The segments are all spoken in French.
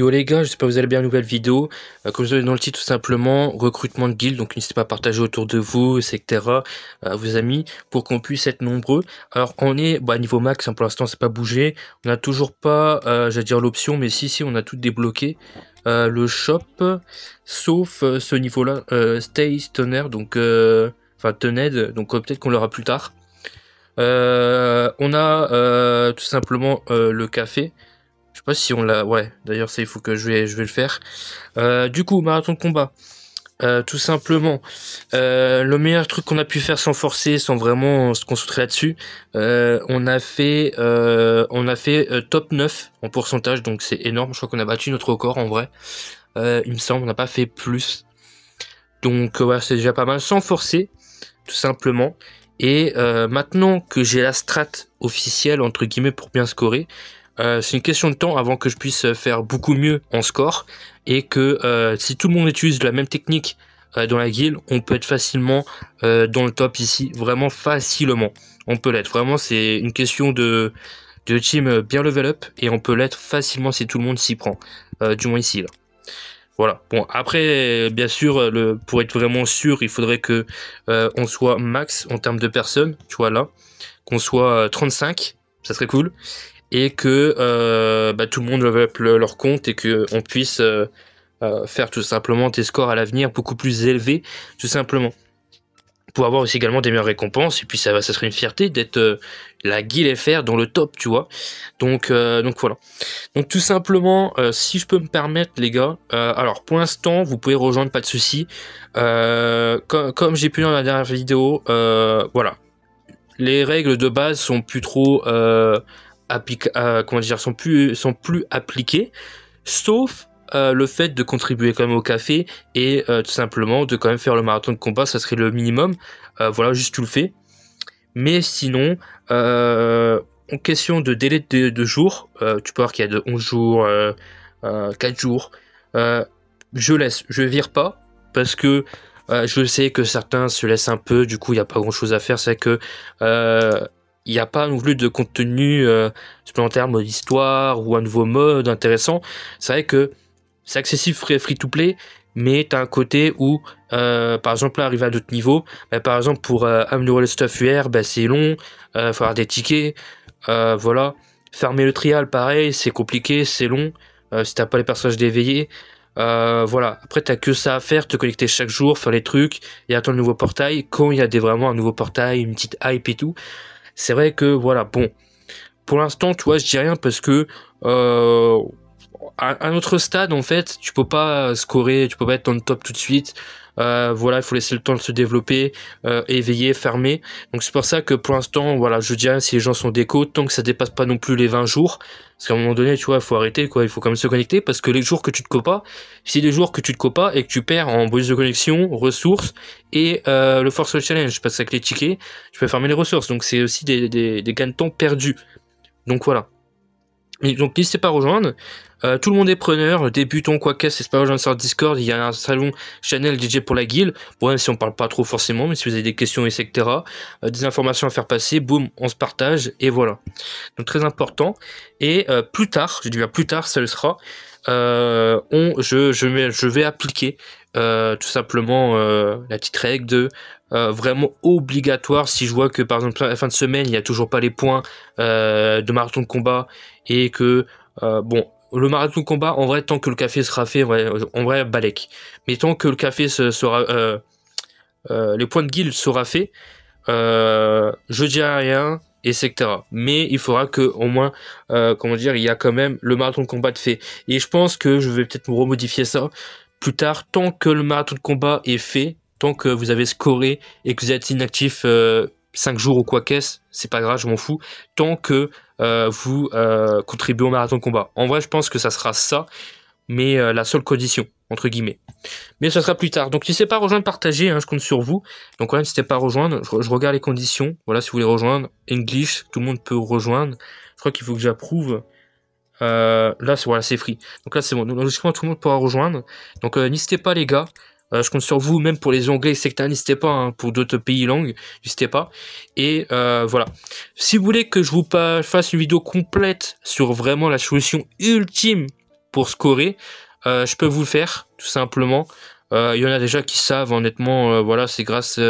yo les gars, j'espère que vous allez bien, nouvelle vidéo. Euh, comme vous avez dans le titre tout simplement, recrutement de guild, donc n'hésitez pas à partager autour de vous, etc. Euh, vos amis, pour qu'on puisse être nombreux. Alors on est bah, niveau max, hein, pour l'instant c'est pas bougé. On n'a toujours pas, euh, j'allais dire l'option, mais si si on a tout débloqué. Le shop, sauf ce niveau-là, Stay Stoner, donc enfin Tened, donc peut-être qu'on l'aura plus tard. on a tout simplement le café. Je sais pas si on l'a. Ouais, d'ailleurs, ça, il faut que je vais, je vais le faire. Euh, du coup, marathon de combat. Euh, tout simplement, euh, le meilleur truc qu'on a pu faire sans forcer, sans vraiment se concentrer là-dessus, on a fait, on a fait top 9 en pourcentage, donc c'est énorme. Je crois qu'on a battu notre record en vrai. il me semble, on n'a pas fait plus. Donc voilà, c'est déjà pas mal, sans forcer, tout simplement. Et maintenant que j'ai la strat officielle entre guillemets pour bien scorer, euh, c'est une question de temps avant que je puisse faire beaucoup mieux en score et que euh, si tout le monde utilise la même technique euh, dans la guilde, on peut être facilement dans le top ici, vraiment facilement. On peut l'être. Vraiment, c'est une question de, team bien level up et on peut l'être facilement si tout le monde s'y prend. du moins ici là. Voilà. Bon, après, bien sûr, pour être vraiment sûr, il faudrait que on soit max en termes de personnes, tu vois là, qu'on soit 35, ça serait cool et que euh, bah, tout le monde level leur compte et que on puisse euh, euh, faire tout simplement tes scores à l'avenir beaucoup plus élevés, tout simplement. Pour avoir aussi également des meilleures récompenses, et puis ça, ça serait une fierté d'être la guilde FR dans le top, tu vois. Donc, donc voilà. Donc tout simplement, si je peux me permettre, les gars, alors pour l'instant, vous pouvez rejoindre, pas de souci. comme, comme j'ai pu dans la dernière vidéo, voilà. Les règles de base sont plus trop euh, comment dire, sont plus, sont plus appliqués, sauf euh, le fait de contribuer quand même au café et euh, tout simplement de quand même faire le marathon de combat, ça serait le minimum. voilà, juste tu le fais. Mais sinon, en question de délai de, de jours, tu peux voir qu'il y a de 11 jours, 4 jours. je laisse, je vire pas parce que je sais que certains se laissent un peu, du coup il n'y a pas grand chose à faire. C'est que il n'y a pas non plus de contenu euh, supplémentaire, mode histoire ou un nouveau mode intéressant. C'est vrai que c'est accessible free, to play, mais tu as un côté où, euh, par exemple, arriver à d'autres niveaux, bah, par exemple, pour euh, améliorer le stuff UR, bah, c'est long, il faut avoir des tickets, voilà. Fermer le trial, pareil, c'est compliqué, c'est long, si t'as pas les personnages d'éveillés. voilà. Après, t'as que ça à faire, te connecter chaque jour, faire les trucs et attendre le nouveau portail. Quand il y a des, vraiment un nouveau portail, une petite hype et tout, c'est vrai que voilà, bon, pour l'instant, tu vois, je dis rien parce que euh, à un autre stade, en fait, tu peux pas scorer, tu peux pas être dans le top tout de suite. Euh, voilà, il faut laisser le temps de se développer, euh, éveiller, fermer. Donc c'est pour ça que pour l'instant, voilà, je dirais si les gens sont déco, tant que ça dépasse pas non plus les 20 jours, parce qu'à un moment donné, tu vois, il faut arrêter, quoi, il faut quand même se connecter, parce que les jours que tu te copas, si les jours que tu te copas et que tu perds en bonus de connexion, ressources et euh, le force challenge, parce qu'avec les tickets, tu peux fermer les ressources, donc c'est aussi des, des, des gains de temps perdus. Donc voilà donc n'hésitez pas à rejoindre. Euh, tout le monde est preneur, débutons quoi qu'est-ce, c'est pas rejoindre sur Discord, il y a un salon channel DJ pour la guilde. Bon, même si on parle pas trop forcément, mais si vous avez des questions, etc., euh, des informations à faire passer, boum, on se partage, et voilà. Donc très important. Et euh, plus tard, je dis bien plus tard, ça le sera, on, je, je, vais, appliquer tout simplement la petite règle de vraiment obligatoire. Si je vois que par exemple à la fin de semaine il n'y a toujours pas les points de marathon de combat et que euh, bon le marathon de combat en vrai tant que le café sera fait en vrai balèque. Mais tant que le café sera euh, euh, les points de guild sera fait je dirai rien etc mais il faudra que au moins comment dire il y a quand même le marathon de combat de fait. Et je pense que je vais peut-être me remodifier ça plus tard tant que le marathon de combat est fait tant que vous avez scoré et que vous êtes inactif 5 jours ou quoi qu'est-ce, c'est pas grave, je m'en fous, tant que euh, vous euh, contribuez au marathon de combat. En vrai, je pense que ça sera ça, mais euh, la seule condition, entre guillemets. Mais ça sera plus tard. Donc, n'hésitez pas à rejoindre, partager, hein, je compte sur vous. Donc, voilà, n'hésitez pas à rejoindre, je, regarde les conditions. Voilà, si vous voulez rejoindre, English, tout le monde peut rejoindre. Je crois qu'il faut que j'approuve. là, c'est voilà, c'est free. Donc là, c'est bon. Donc, logiquement, tout le monde pourra rejoindre. Donc, n'hésitez pas, les gars. Euh, je compte sur vous, même pour les anglais, etc. N'hésitez pas, hein, pour d'autres pays langues, n'hésitez pas. Et euh, voilà. Si vous voulez que je vous fasse une vidéo complète sur vraiment la solution ultime pour scorer, je peux vous le faire, tout simplement. Il y en a déjà qui savent, honnêtement, voilà, c'est grâce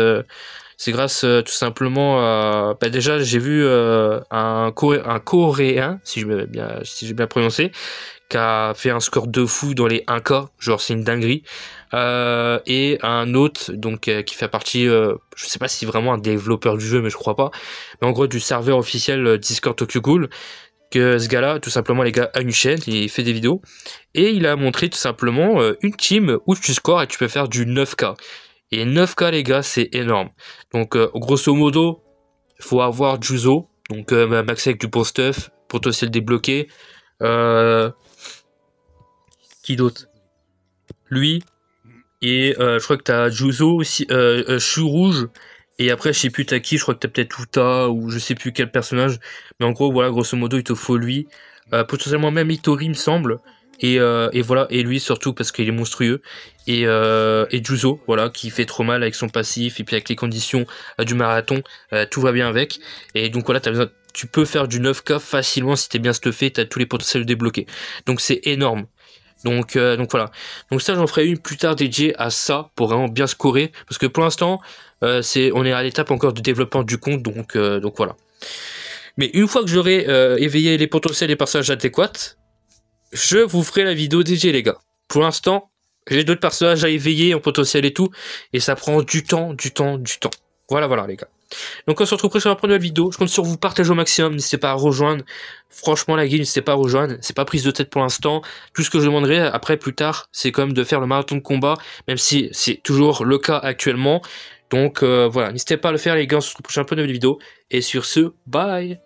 c'est grâce tout simplement bah, déjà j'ai vu un, coréen si je bien si j'ai bien prononcé qui a fait un score de fou dans les 1K, genre c'est une dinguerie. Euh, et un autre donc euh, qui fait partie, euh, je sais pas si vraiment un développeur du jeu, mais je crois pas, mais en gros du serveur officiel Discord Tokyo Ghoul. Que ce gars-là, tout simplement, les gars, a une chaîne, il fait des vidéos, et il a montré tout simplement une team où tu scores et tu peux faire du 9K. Et 9K, les gars, c'est énorme. Donc, grosso modo, faut avoir Juzo, donc max avec du bon stuff, potentiel débloqué. Euh, qui d'autre? Lui. Et euh, je crois que t'as Juzo aussi, euh, euh, Chou Rouge. Et après, je sais plus t'as qui, je crois que t'as peut-être Uta ou je sais plus quel personnage. Mais en gros, voilà, grosso modo, il te faut lui. Euh, potentiellement même Itori, me semble. Et, euh, et, voilà, et lui surtout parce qu'il est monstrueux. Et, euh, et Juzo, voilà, qui fait trop mal avec son passif. Et puis avec les conditions du marathon, tout va bien avec. Et donc voilà, tu peux faire du 9K facilement si t'es bien stuffé, t'as tous les potentiels débloqués. Donc c'est énorme. Donc, euh, donc voilà. Donc ça, j'en ferai une plus tard dédiée à ça pour vraiment bien scorer, parce que pour l'instant, euh, c'est, on est à l'étape encore de développement du compte, donc, euh, donc voilà. Mais une fois que j'aurai éveillé les potentiels et personnages adéquats, je vous ferai la vidéo dédiée, les gars. Pour l'instant, j'ai d'autres personnages à éveiller en potentiel et tout, et ça prend du temps, du temps, du temps. Voilà, voilà, les gars. Donc on se retrouve pour une nouvelle vidéo. Je compte sur vous partager au maximum. N'hésitez pas à rejoindre. Franchement la guilde, n'hésitez pas à rejoindre. C'est pas prise de tête pour l'instant. Tout ce que je demanderai après plus tard, c'est quand même de faire le marathon de combat, même si c'est toujours le cas actuellement. Donc euh, voilà, n'hésitez pas à le faire les gars. On se retrouve pour une nouvelle vidéo. Et sur ce, bye